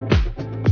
you